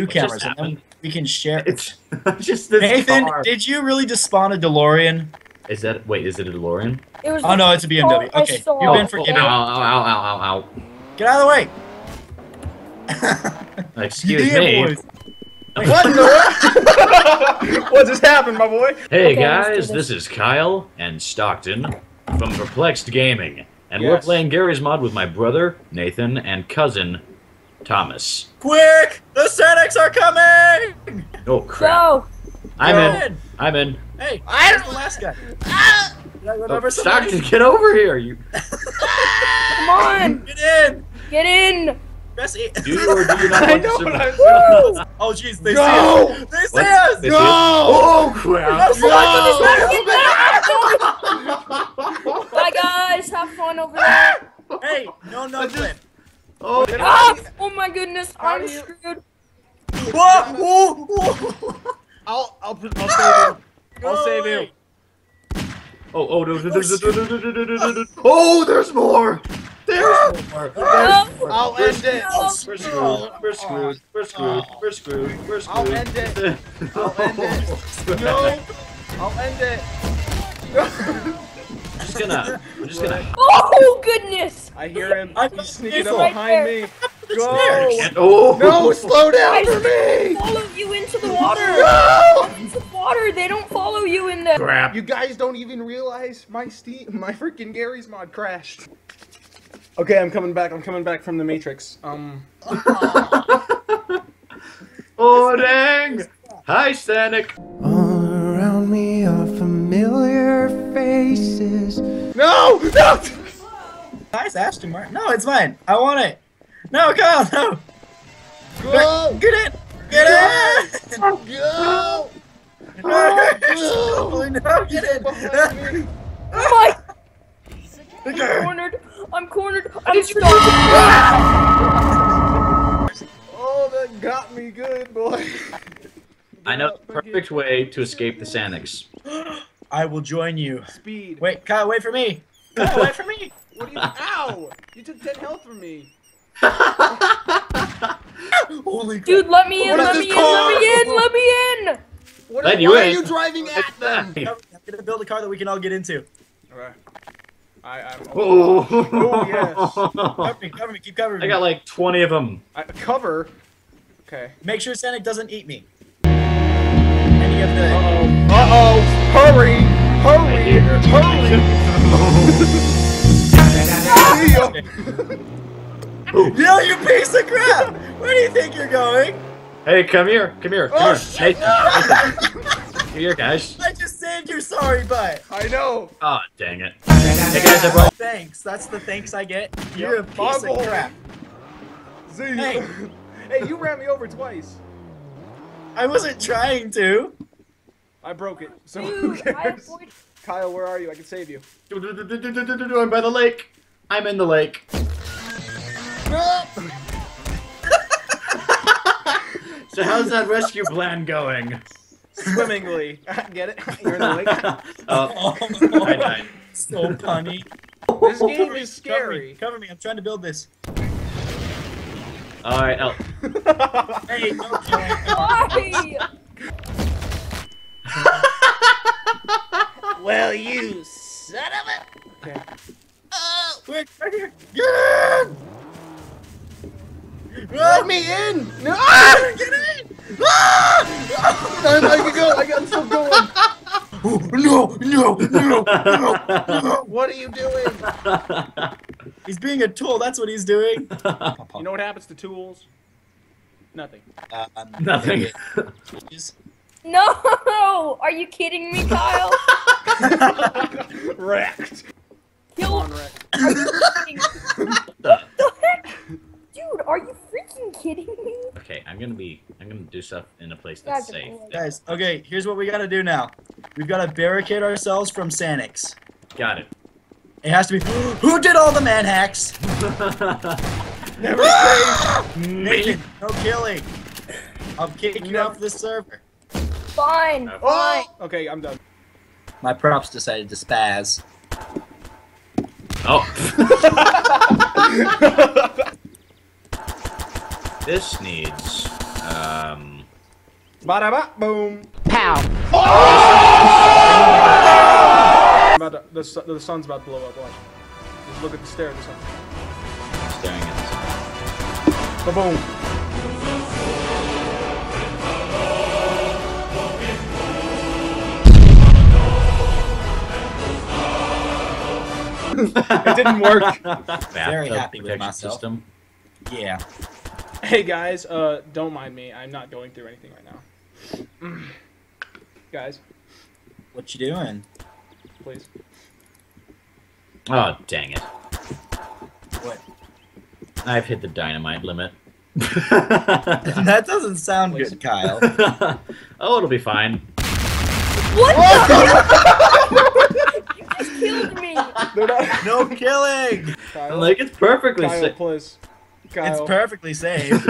two cameras, and then we can share. It's just this Nathan, car. did you really just spawn a DeLorean? Is that wait? Is it a DeLorean? It was Oh no, it's a BMW. I Okay, you've been it. Forgiven. ow, ow, ow, ow, ow, Get out of the way. Excuse me. boys. What in the world? what just happened, my boy? Hey Okay, guys, this. this is Kyle and Stockton from Perplexed Gaming, and we're playing Garry's Mod with my brother Nathan and cousin Thomas. Quick! The Sanics are coming! Oh crap! Go! I'm Go in. ahead. I'm in. Hey, I where's don't- the last guy? Ah! Did I run Oh, somebody? Stockton, get over here! You Come on! Get in! Get in! Press E. do you or do you not want to survive? I'm doing. Woo! Oh jeez, they Go! see us! They see What? us! They Go! see Oh crap! Oh Get Bye guys, have fun over there. Hey, no, no clip. Oh, oh my goodness, I'm screwed. Whoa, whoa, whoa. I'll, I'll, I'll save him. I'll save him. Oh, oh, no, oh oh oh Oh, there's more. I'll end it. We're screwed. We're screwed. We're screwed. We're screwed. I'll end it. I'll end it. No. I'll end it. I'm just gonna. I'm just gonna. Oh goodness! I hear him. I'm He's sneaking up right behind there. me. Go! Go. Oh No, slow down I for me. follow you into the water. No. Into the water. They don't follow you in there. Crap. You guys don't even realize my Steam, my freaking Garry's mod crashed. Okay, I'm coming back. I'm coming back from the Matrix. Um, Oh dang! Hi, Sanic. All faces. no, no. Nice Aston Martin. No, it's mine. I want it. No, Kyle, no. Go, Get it! Get it! go. No, no, get it! Oh my! I'm cornered. I'm cornered. I'm stuck. Oh, that got me good, boy. I know the perfect way to escape the Sanics. I will join you. Speed. Wait, Kyle, wait for me. Kyle, wait for me. What are you? Ow! You took 10 health from me. Holy crap. Dude, let me in. What is Let this me in. car? Let me in. Let me in. What are, you why in. are you driving at them? I'm gonna build a car that we can all get into. Alright. I, I'm. Oh, Oh, yes. Cover me, cover me, keep covering me. I got like 20 of them. I, cover. Okay. Make sure Sonic doesn't eat me. And you have to. Hurry. Hurry. Hurry. Yo, you piece of crap! Where do you think you're going? Hey, come here. Come here. Come Oh, here. shit, Nathan, Nathan. Come here, guys. I just saved your sorry butt. I know. Oh, dang it. Hey, guys, I brought. Thanks. That's the thanks I get. You're a piece bubble. of crap. Z. Hey. hey, you ran me over twice. I wasn't trying to. I broke it. So who Dude, I cares? avoid. Kyle, where are you? I can save you. I'm by the lake. I'm in the lake. So how's that rescue plan going? Swimmingly. Get it? You're in the lake. Oh, Oh, I died. so punny. This game Cover me, is Cover me, scary. cover me. I'm trying to build this. All right. Oh. Hey, no killing. Why? well, you son of a. Okay. Quick, right here. Get in! Let me in. No. Ah! Get in! Ah! I, I can go. I can, I'm still going. No, no, no, no, no. What are you doing? He's being a tool. That's what he's doing. You know what happens to tools? Nothing. Um, Nothing. No! Are you kidding me, Kyle? Wrecked. Kill On wrecked. Are you kidding? The- the heck? Dude, are you freaking kidding me? okay, I'm gonna be. I'm gonna do stuff in a place that's Guys, safe. Guys, okay, here's what we gotta do now. We've gotta barricade ourselves from Sanics. Got it. It has to be. Who did all the manhacks? Never say. Nathan, no killing. I'll kick you No. off the server. Fine, fine. Oh. Okay, I'm done. My props decided to spaz. Oh. this needs. Um. Bada ba boom. Pow. About to, the, su- the sun's about to blow up. Watch. Just look at the stare of the sun. Staring at Ba boom. it didn't work. Very Bathtub happy with protection myself. System. Yeah. Hey guys, uh, don't mind me. I'm not going through anything right now. guys, What you doing? please. Oh, dang it. What? I've hit the dynamite limit. that doesn't sound Please. good, Kyle. oh, it'll be fine. What the? you just killed me. They're not. No killing. Kyle, Like, it's perfectly Kyle, safe. please. Kyle. It's perfectly safe.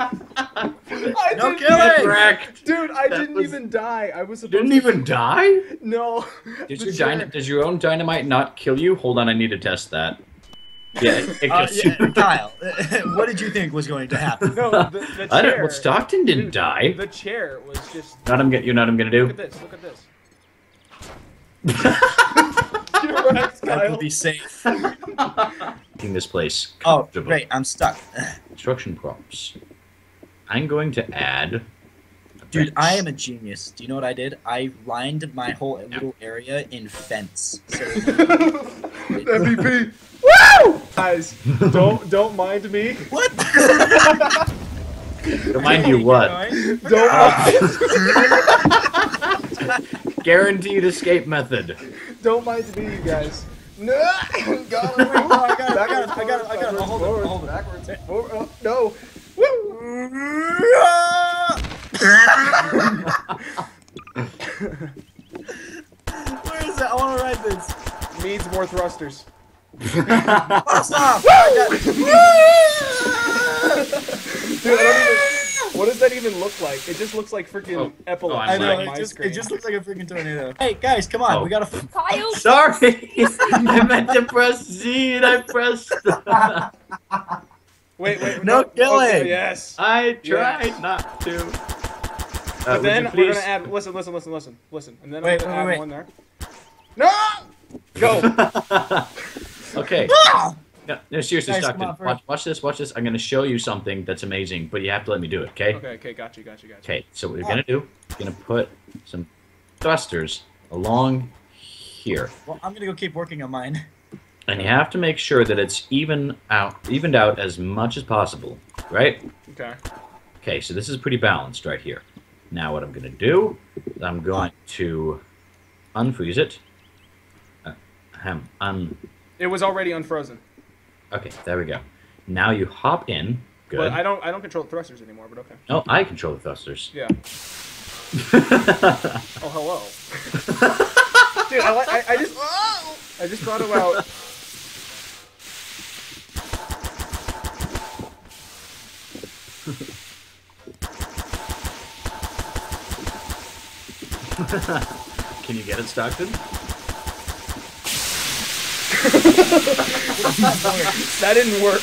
I No killing. Dude, I That didn't was- even die. I was supposed Didn't to- even die? No. Did, your, chair- dyna- does your own dynamite not kill you? Hold on, I need to test that. Yeah, it, it Uh, kills yeah. Kyle, what did you think was going to happen? No, the, the chair. I don't. What Stockton didn't Dude, die. The chair was just. Not I'm get. You know what I'm gonna do. Look at this. Look at this. You're right, I will be safe. Making this place Oh, comfortable. great, I'm stuck. Construction props. I'm going to add. Dude, bench. I am a genius. Do you know what I did? I lined my whole little area in fence. So MVP. Woo! Guys, don't don't mind me. what? Remind you what? Don't uh, mind. Guaranteed escape method. don't mind me, you guys. No, oh, got it. I got it, I got it, I got it, I got it. Hold it, hold it. Backwards, forward, oh, no. Woo! Where is it? I want to ride this. Needs more thrusters. Oh, stop! I got it. Dude, even. What does that even look like? It just looks like freaking Oh. epilepsy Oh, I'm know, on it just, it just looks like a freaking tornado. Hey, guys, come on. Oh. We gotta. Kyle. Sorry, I meant to press Z and I pressed. Wait, wait, No okay, killing. yes. I tried not to. Uh, But then you we're please- gonna add. Listen, listen, listen, listen, listen, and then Wait, I'm gonna wait, add wait. one there. No. Go. Okay. No, no, seriously, Guys, Stockton. Watch, watch this. Watch this. I'm gonna show you something that's amazing, but you have to let me do it. Okay. Okay, okay, got you, got you, got you. Okay. So what you're gonna do? You're gonna put some thrusters along here, Well, I'm gonna go keep working on mine. and you have to make sure that it's even out, evened out as much as possible. Right? Okay. Okay. So this is pretty balanced right here. Now what I'm gonna do? I'm going to unfreeze it. Uh, ahem, un. It was already unfrozen, Okay, there we go. Now you hop in. Good. but I don't. I don't control the thrusters anymore. But okay. Oh, I control the thrusters. Yeah. Oh, hello. Dude, I, I, I just. I just thought about. Can you get it, Stockton? That didn't work.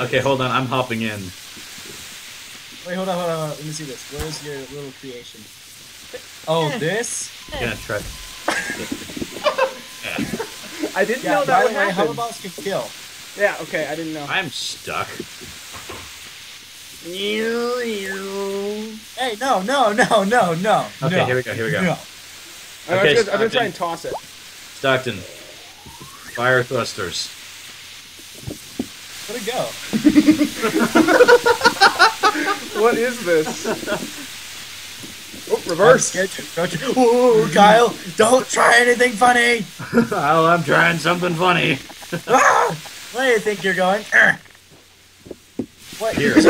Okay, hold on. I'm hopping in. Wait, hold on, hold on, hold on. Let me see this. Where is your little creation? Oh, this? Gonna try. I didn't Yeah, know that the would way, happen. hoverbots can kill. Yeah. Okay, I didn't know. I'm stuck. You, you. Hey, no, no, no, no, no. Okay, no, here we go. Here we go. No. I'm, Okay, just, I'm gonna try and toss it. Stockton, fire thrusters. Where'd it go? What is this? Oh, I'm reverse. scared to approach it. Ooh, Kyle, don't try anything funny. oh, I'm trying something funny. Ah! Where do you think you're going? What? Here. Alright,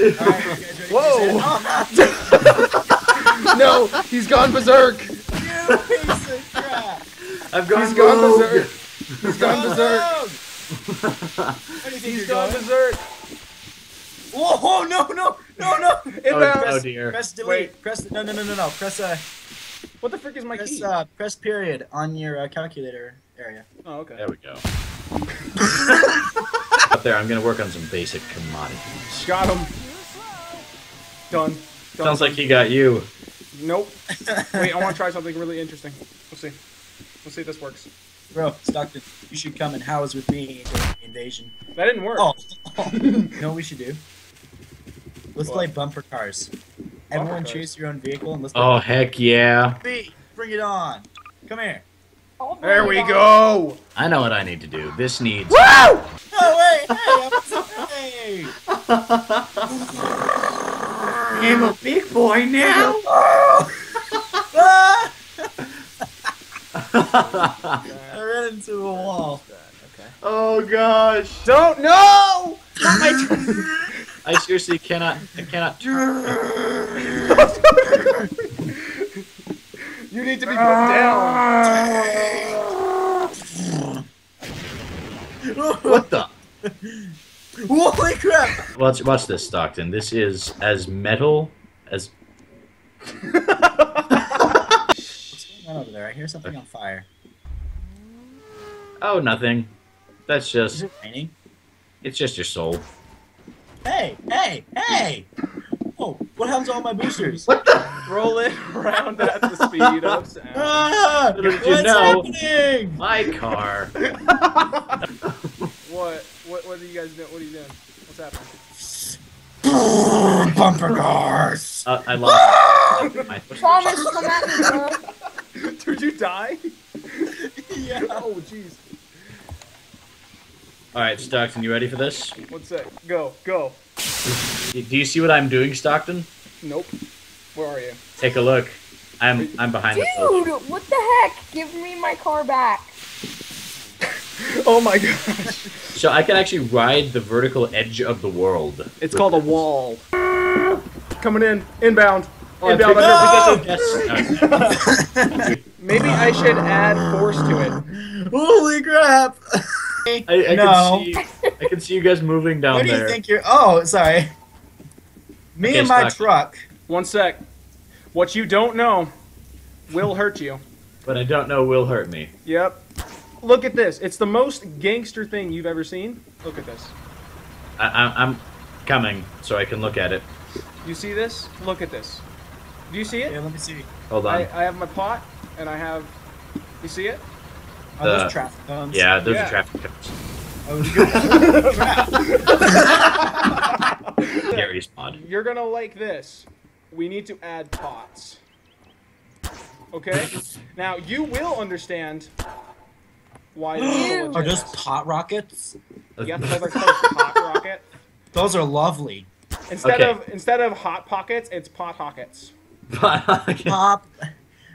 you guys ready to Whoa. say it? Oh, No, he's gone berserk. you piece of crap. I've gone. He's gone rogue. berserk. He's gone berserk. Where do you think He's you're gone going? berserk. Whoa, no, no, no, no. Oh, Inbound. oh dear. Press delete. Wait. Press no, no, no, no, no. Press uh, What the frick is my press key? uh, press period on your uh, calculator area. Oh, okay. There we go. Up there, I'm gonna work on some basic commodities. Got him. Done. Done. Sounds like he got you. Nope. Wait, I want to try something really interesting. Let's see. Let's see if this works. Bro, Stockton, you should come and house with me in invasion. That didn't work. Oh, you know what we should do? Let's What? play bumper cars. Everyone cars? choose your own vehicle and let's oh, play Oh heck yeah! B, bring it on. Come here. Oh I'll There we on. go. I know what I need to do. This needs. Woo! Oh wait, hey, I'm, hey. I'm a big boy now. I ran into a wall. Oh gosh! Don't know. Not my turn. I seriously cannot. I cannot. you need to be put down. What the? Holy crap! Watch, watch this, Stockton. This is as metal as. What's going on over there? I hear something on fire. Oh, nothing. That's Is just. it raining? It's just your soul. Hey, hey, hey! Oh, what happened to all my boosters? What Roll it around at the speed of sound. Ah, Little did you what's know. happening? My car. What? What? What you guys doing? What are you doing? What's happening? Bumper cars! Uh, I lost. Thomas, come at me, bro. Did you die? yeah. Oh, jeez. All right, Stockton, you ready for this? One sec. Go. Go. Do you see what I'm doing, Stockton? Nope. Where are you? Take a look. I'm I'm behind the Dude, what the heck? Give me my car back. Oh my gosh. So I can actually ride the vertical edge of the world. It's with called a wall. Coming in. Inbound. Oh, Inbound. take- under no! Yes. Maybe I should add force to it. Holy crap! I, I No. can see. I can see you guys moving down there. What do there. you think you're? Oh, sorry. Me Okay, and my Stockton. truck. One sec. What you don't know will hurt you. But I don't know will hurt me. Yep. Look at this. It's the most gangster thing you've ever seen. Look at this. I, I, I'm coming so I can look at it. You see this? Look at this. Do you see it? Yeah, let me see. Hold on. I, I have my pot, and I have. You see it? Are those traffic cones? yeah, those Yeah. are traffic cones. Oh, good. Garry's mod. You're gonna like this. We need to add pots. Okay? now you will understand why this is so Ew. Are those legit. pot rockets? Yeah, those are called pot rocket. Those are lovely. Instead Okay. of instead of hot pockets, it's pot pockets. Okay. Pop.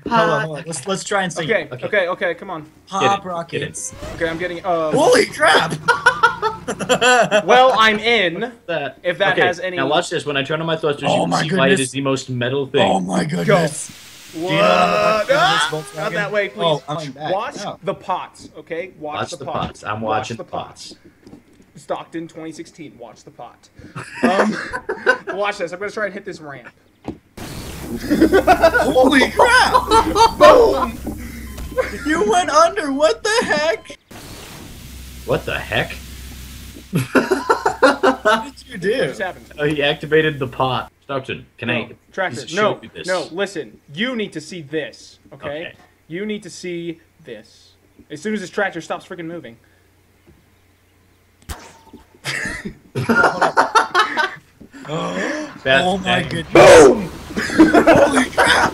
Hold on, hold on. Let's let's try and sing. Okay, Okay. okay, okay, come on. Pop Get it, get rockets. Okay, I'm getting uh Holy crap! well I'm in. that. If that okay, has any- Now watch this. When I turn on my thrusters, Oh you can my see why it goodness. is the most metal thing. oh my goodness. What? You know Ah, put this Volkswagen? Not that way, please. Oh, I'm going back. Watch Oh. the pots, okay? Watch, Watch the, the pot. pots. I'm Watch watching the pots. Stockton 2016. Watch the pot. Um, watch this. I'm gonna try and hit this ramp. Holy crap! Boom! You went under. What the heck? What the heck? What did you What do? just happened? Oh, he activated the pot. Stockton, can No, I? tractor. No, you this? no. Listen, you need to see this. Okay? Okay. You need to see this. As soon as this tractor stops freaking moving. That- oh my that- goodness. Boom! Holy crap!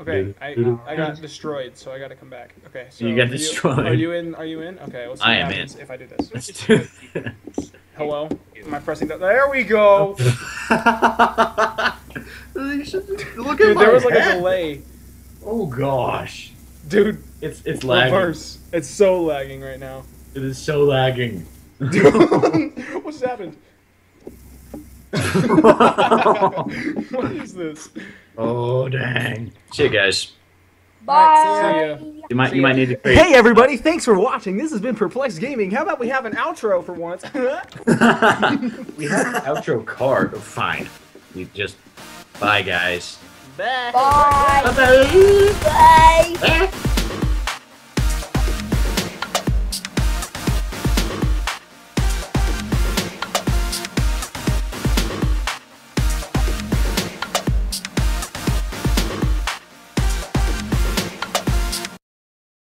Okay, I, I got destroyed, so I got to come back. Okay, so You got are destroyed. Are you in? Are you in? Okay, let's see I what am happens in. if I do this. Let's do this. Hello? Am I pressing that? There we go. Look at Dude, there was like a delay. Oh gosh, Dude, it's it's lagging. reverse. It's so lagging right now. It is so lagging. what just happened? what is this? oh dang! See you guys. Bye. see ya. You might See you might need to create. Hey everybody, thanks for watching. This has been Perplexed Gaming. How about we have an outro for once? we have an outro card. Oh, fine. You just bye, guys. Bye. Bye. Bye-bye. Bye. Eh?